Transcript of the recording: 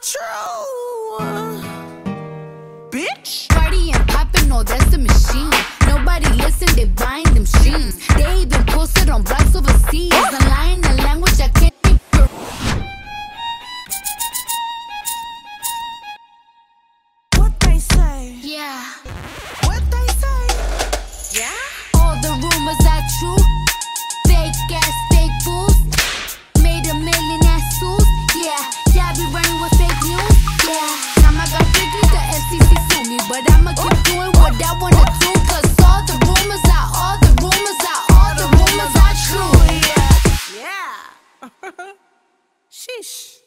not true. Bitch. Party and popping, that's the machine. Nobody listen, they buying them streams. They even posted on blocks overseas. Language I can't. What they say? Yeah. all the rumors are, all the rumors are, all the rumors are true Yeah, yeah. Sheesh